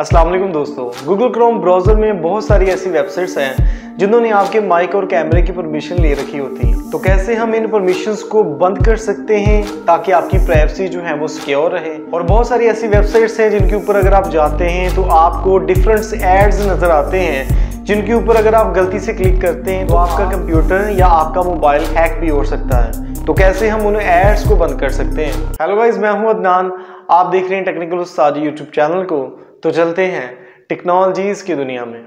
अस्सलाम वालेकुम दोस्तों। गूगल क्रोम ब्राउज़र में बहुत सारी ऐसी वेबसाइट्स हैं जिन्होंने आपके माइक और कैमरे की परमिशन ले रखी होती है। तो कैसे हम इन परमिशंस को बंद कर सकते हैं ताकि आपकी प्राइवेसी जो है वो सिक्योर रहे? और बहुत सारी ऐसी वेबसाइट्स हैं जिनके ऊपर अगर आप जाते हैं तो आपको डिफरेंट एड्स नज़र आते हैं, जिनके ऊपर अगर आप गलती से क्लिक करते हैं तो आपका कंप्यूटर या आपका मोबाइल हैक भी हो सकता है। तो कैसे हम उन एड्स को बंद कर सकते हैं? हेलो गाइज़ मैं हूँ अदनान। आप देख रहे हैं टेक्निकल उस्ताद यूट्यूब चैनल को। तो चलते हैं टेक्नोलॉजीज़ की दुनिया में।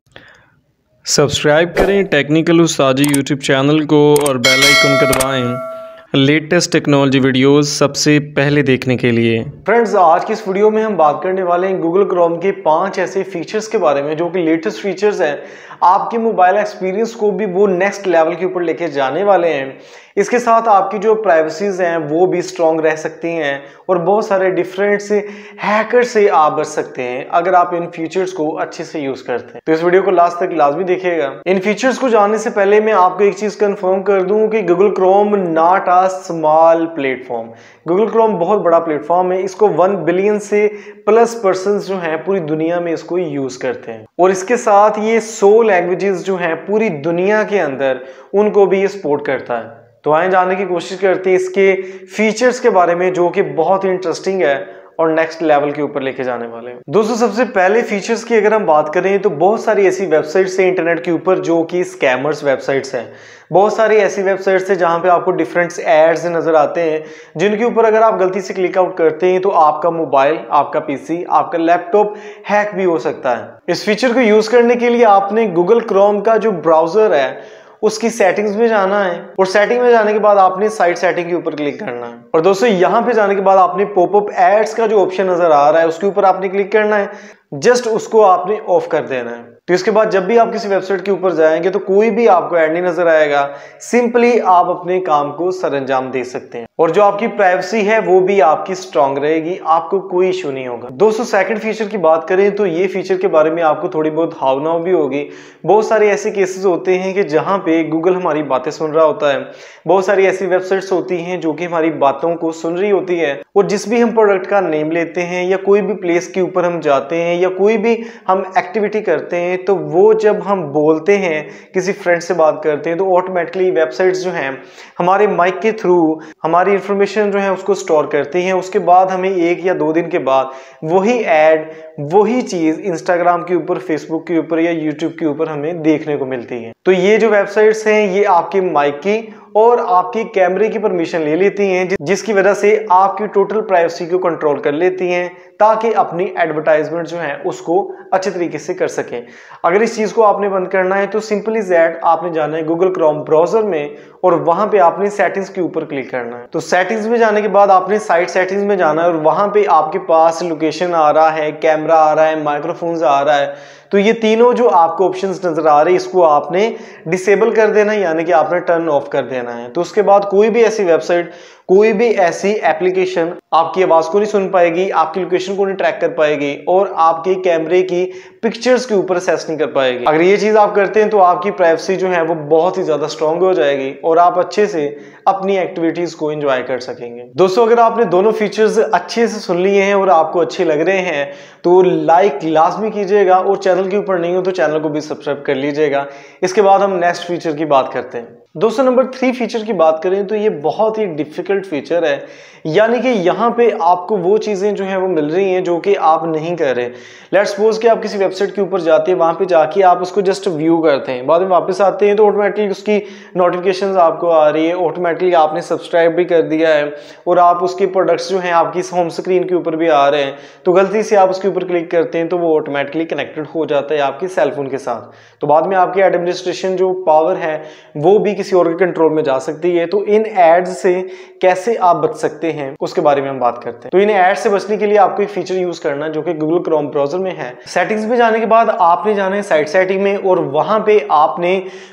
सब्सक्राइब करें टेक्निकल उस्तादी यूट्यूब चैनल को और बेल आइकन को दबाएँ लेटेस्ट टेक्नोलॉजी वीडियोस सबसे पहले देखने के लिए। फ्रेंड्स आज की इस वीडियो में हम बात करने वाले हैं गूगल क्रोम के पाँच ऐसे फीचर्स के बारे में जो कि लेटेस्ट फीचर्स हैं। आपके मोबाइल एक्सपीरियंस को भी वो नेक्स्ट लेवल के ऊपर लेके जाने वाले हैं। इसके साथ आपकी जो प्राइवेसीज हैं, वो भी स्ट्रॉन्ग रह सकती हैं और बहुत सारे डिफरेंट से हैकर से आप बच सकते हैं अगर आप इन फीचर्स को अच्छे से यूज़ करते हैं। तो इस वीडियो को लास्ट तक लाजमी देखिएगा। इन फीचर्स को जानने से पहले मैं आपको एक चीज़ कंफर्म कर दूँ कि Google Chrome not a small platform Google Chrome बहुत बड़ा प्लेटफॉर्म है। इसको वन बिलियन से प्लस पर्सन जो है, पूरी दुनिया में इसको यूज़ करते हैं। और इसके साथ ये सो लैंग्वेजेस जो हैं, पूरी दुनिया के अंदर उनको भी ये सपोर्ट करता है। तो आए जानने की कोशिश करते हैं इसके फीचर्स के बारे में, जो कि बहुत ही इंटरेस्टिंग है और नेक्स्ट लेवल के ऊपर लेके जाने वाले हैं। दोस्तों, सबसे पहले फीचर्स की अगर हम बात करें तो बहुत सारी ऐसी वेबसाइट्स हैं इंटरनेट के ऊपर, जो कि स्कैमर्स वेबसाइट्स हैं। बहुत सारी ऐसी वेबसाइट्स हैं जहाँ पे आपको डिफरेंट एड्स नज़र आते हैं, जिनके ऊपर अगर आप गलती से क्लिक आउट करते हैं तो आपका मोबाइल आपका पीसी आपका लैपटॉप हैक भी हो सकता है। इस फीचर को यूज़ करने के लिए आपने गूगल क्रोम का जो ब्राउज़र है उसकी सेटिंग्स में जाना है। और सेटिंग में जाने के बाद आपने साइट सेटिंग के ऊपर क्लिक करना है। और दोस्तों, यहाँ पे जाने के बाद आपने पॉपअप एड्स का जो ऑप्शन नज़र आ रहा है, उसके ऊपर आपने क्लिक करना है। जस्ट उसको आपने ऑफ़ कर देना है। तो इसके बाद जब भी आप किसी वेबसाइट के ऊपर जाएँगे तो कोई भी आपको ऐड नहीं नज़र आएगा। सिंपली आप अपने काम को सरंजाम दे सकते हैं। और जो आपकी प्राइवेसी है, वो भी आपकी स्ट्रांग रहेगी। आपको कोई इशू नहीं होगा। दोस्तों सेकंड फीचर की बात करें तो ये फीचर के बारे में आपको थोड़ी बहुत भावना भी होगी। बहुत सारे ऐसे केसेस होते हैं कि जहाँ पे गूगल हमारी बातें सुन रहा होता है। बहुत सारी ऐसी वेबसाइट्स होती हैं जो कि हमारी बातों को सुन रही होती है। और जिस भी हम प्रोडक्ट का नेम लेते हैं या कोई भी प्लेस के ऊपर हम जाते हैं या कोई भी हम एक्टिविटी करते हैं तो वो जब हम बोलते हैं, किसी फ्रेंड से बात करते हैं तो ऑटोमेटिकली वेबसाइट्स जो हैं, हमारे माइक के थ्रू हमारी इंफॉर्मेशन जो है उसको स्टोर करती हैं। उसके बाद हमें एक या दो दिन के बाद वही एड वही चीज़ इंस्टाग्राम के ऊपर फेसबुक के ऊपर या यूट्यूब के ऊपर हमें देखने को मिलती है। तो ये जो वेबसाइट्स हैं, ये आपके माइक की और आपकी कैमरे की परमिशन ले लेती हैं जिसकी वजह से आपकी टोटल प्राइवेसी को कंट्रोल कर लेती हैं, ताकि अपनी एडवर्टाइजमेंट जो है, उसको अच्छे तरीके से कर सकें। अगर इस चीज़ को आपने बंद करना है तो सिंपली जैड आपने जाना है गूगल क्रोम ब्राउज़र में, और वहाँ पे आपने सेटिंग्स के ऊपर क्लिक करना है। तो सेटिंग्स में जाने के बाद आपने साइट सेटिंग्स में जाना है, और वहाँ पे आपके पास लोकेशन आ रहा है कैमरा आ रहा है माइक्रोफोन्स आ रहा है। तो ये तीनों जो आपको ऑप्शंस नज़र आ रहे हैं, इसको आपने डिसेबल कर देना यानी कि आपने टर्न ऑफ़ कर देना है। तो उसके बाद कोई भी ऐसी वेबसाइट कोई भी ऐसी एप्लीकेशन आपकी आवाज़ को नहीं सुन पाएगी, आपकी लोकेशन को नहीं ट्रैक कर पाएगी और आपके कैमरे की पिक्चर्स के ऊपर सेस नहीं कर पाएगी। अगर ये चीज़ आप करते हैं तो आपकी प्राइवेसी जो है वो बहुत ही ज़्यादा स्ट्रांग हो जाएगी और आप अच्छे से अपनी एक्टिविटीज़ को एंजॉय कर सकेंगे। दोस्तों, अगर आपने दोनों फीचर्स अच्छे से सुन लिए हैं और आपको अच्छे लग रहे हैं तो लाइक लाजमी कीजिएगा और चैनल के ऊपर नहीं हो तो चैनल को भी सब्सक्राइब कर लीजिएगा। इसके बाद हम नेक्स्ट फीचर की बात करते हैं। दोस्तों नंबर थ्री फीचर की बात करें तो ये बहुत ही डिफ़िकल्ट फीचर है। यानी कि यहाँ पे आपको वो चीज़ें जो है वो मिल रही हैं जो कि आप नहीं कर रहे। लेट सपोज़ कि आप किसी वेबसाइट के ऊपर जाते हैं, वहाँ पे जाके आप उसको जस्ट व्यू करते हैं। बाद में वापस आते हैं तो ऑटोमेटिकली उसकी नोटिफिकेशन आपको आ रही है। ऑटोमेटिकली आपने सब्सक्राइब भी कर दिया है और आप उसके प्रोडक्ट्स जो हैं आपकी होम स्क्रीन के ऊपर भी आ रहे हैं। तो गलती से आप उसके ऊपर क्लिक करते हैं तो वो ऑटोमेटिकली कनेक्टेड हो जाता है आपके सेलफोन के साथ। तो बाद में आपकी एडमिनिस्ट्रेशन जो पावर है, वो भी किसी और के कंट्रोल में जा सकती है। तो इन एड्स से कैसे आप बच सकते हैं, उसके बारे में हम बात करते हैं। तो इन्हें एड से बचने के लिए आपको एक फीचर यूज़ करना जो कि गूगल क्रोम ब्राउज़र में है। सेटिंग्स में जाने के बाद आपने जाना है साइट सेटिंग में, और वहाँ पे आपने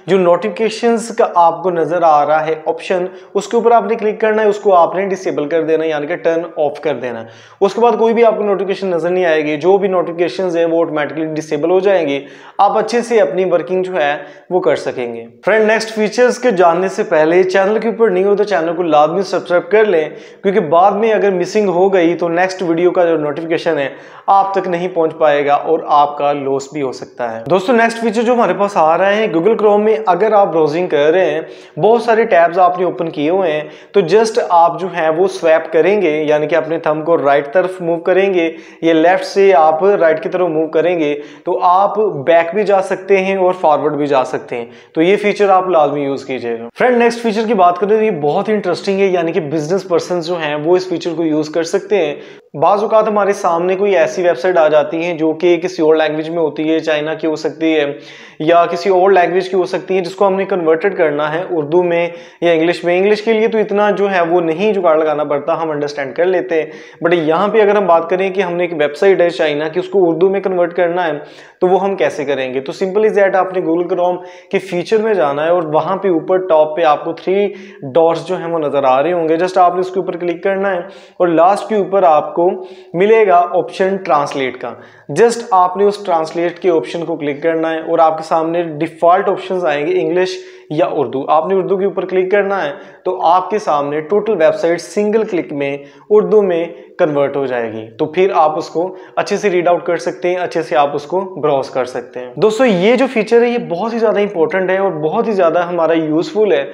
जो नोटिफिकेशन का आपको नज़र आ रहा है ऑप्शन उसके ऊपर आपने क्लिक करना है, उसको आपने डिसेबल कर देना यानी कि टर्न ऑफ़ कर देना उसके बाद कोई भी आपको नोटिफिकेशन नज़र नहीं आएगी, जो भी नोटिफिकेशन है, वो ऑटोमेटिकली डिसेबल हो जाएँगे। आप अच्छे से अपनी वर्किंग जो है, वो कर सकेंगे। फ्रेंड नेक्स्ट फीचर्स के जानने से पहले चैनल के ऊपर नहीं हो तो चैनल को लाजमी सब्सक्राइब कर लें, क्योंकि बाद में अगर मिसिंग हो गई तो नेक्स्ट वीडियो का जो नोटिफिकेशन है, आप तक नहीं पहुँच पाएगा और आपका लॉस भी हो सकता है। दोस्तों नेक्स्ट फीचर जो हमारे पास आ रहा है गूगल क्रोम में अगर आप ब्राउजिंग कर रहे हैं, बहुत सारे टैब्स आपने ओपन किए हुए हैं तो जस्ट आप जो है, वो स्वैप करेंगे, यानी कि अपने थम को राइट तरफ़ मूव करेंगे, या लेफ़्ट से आप राइट की तरफ़ मूव करेंगे तो आप बैक भी जा सकते हैं और फॉरवर्ड भी जा सकते हैं। तो ये फीचर आप लाजमी यूज़ कीजिएगा। फ्रेंड नेक्स्ट फीचर की बात करें तो ये बहुत इंटरेस्टिंग है, यानी कि बिज़नेस पर्सन जो हैं वो इस फीचर को यूज़ कर सकते हैं। बाज़ात हमारे सामने कोई ऐसी वेबसाइट आ जाती है जो कि किसी और लैंग्वेज में होती है, चाइना की हो सकती है, या किसी और लैंग्वेज की हो सकती है जिसको हमने कन्वर्टेड करना है उर्दू में या इंग्लिश में। इंग्लिश के लिए तो इतना जो है वो नहीं जुगाड़ लगाना पड़ता, हम अंडरस्टैंड कर लेते हैं। बट यहाँ पे अगर हम बात करें कि हमने एक वेबसाइट है चाइना की, उसको उर्दू में कन्वर्ट करना है तो वो हम कैसे करेंगे? तो सिंपल इज़ दैट आपने गूगल क्रोम के फीचर में जाना है और वहाँ पर ऊपर टॉप पे आपको थ्री डॉट्स जो है वो नज़र आ रहे होंगे। जस्ट आपने उसके ऊपर क्लिक करना है और लास्ट के ऊपर आपको आपको मिलेगा ऑप्शन ट्रांसलेट का। जस्ट आपने उस ट्रांसलेट के ऑप्शन को क्लिक करना है और आपके सामने डिफ़ॉल्ट ऑप्शन आएँगे इंग्लिश या उर्दू आपने उर्दू के ऊपर क्लिक करना है तो आपके सामने टोटल वेबसाइट सिंगल क्लिक में उर्दू में कन्वर्ट हो जाएगी। तो फिर आप उसको अच्छे से रीड आउट कर सकते हैं, अच्छे से आप उसको ब्राउज कर सकते हैं। दोस्तों, ये जो फीचर है, ये बहुत ही ज़्यादा इंपॉर्टेंट है और बहुत ही ज़्यादा हमारा यूजफुल है।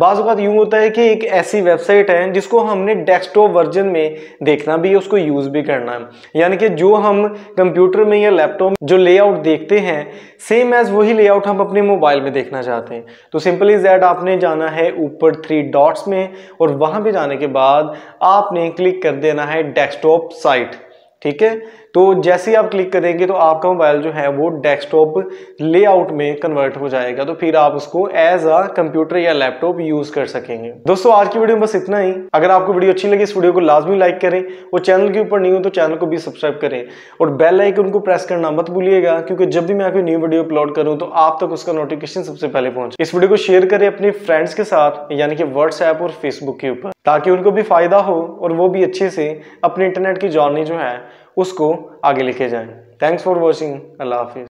बाज़ बात यूँ होता है कि एक ऐसी वेबसाइट है जिसको हमने डेस्कटॉप वर्जन में देखना भी है, उसको यूज़ भी करना है। यानी कि जो हम कंप्यूटर में या लैपटॉप जो लेआउट देखते हैं सेम एज वही लेआउट हम अपने मोबाइल में देखना चाहते हैं। तो सिंपल इज़ दैट आपने जाना है ऊपर थ्री डॉट्स में और वहाँ पर जाने के बाद आपने क्लिक कर देना है डेस्कटॉप साइट ठीक है? तो जैसे ही आप क्लिक करेंगे तो आपका मोबाइल जो है वो डेस्कटॉप लेआउट में कन्वर्ट हो जाएगा। तो फिर आप उसको एज अ कंप्यूटर या लैपटॉप यूज़ कर सकेंगे। दोस्तों, आज की वीडियो में बस इतना ही। अगर आपको वीडियो अच्छी लगी, इस वीडियो को लाजमी लाइक करें और चैनल के ऊपर नहीं हो तो चैनल को भी सब्सक्राइब करें। और बेल आइकन को प्रेस करना मत भूलिएगा, क्योंकि जब भी मैं कोई न्यू वीडियो अपलोड करूँ तो आप तक उसका नोटिफिकेशन सबसे पहले पहुँचे। इस वीडियो को शेयर करें अपने फ्रेंड्स के साथ, यानी कि व्हाट्सएप और फेसबुक के ऊपर, ताकि उनको भी फ़ायदा हो और वो भी अच्छे से अपने इंटरनेट की जर्नी जो है उसको आगे लेके जाएँ। थैंक्स फॉर वॉचिंग अल्लाह हाफिज़।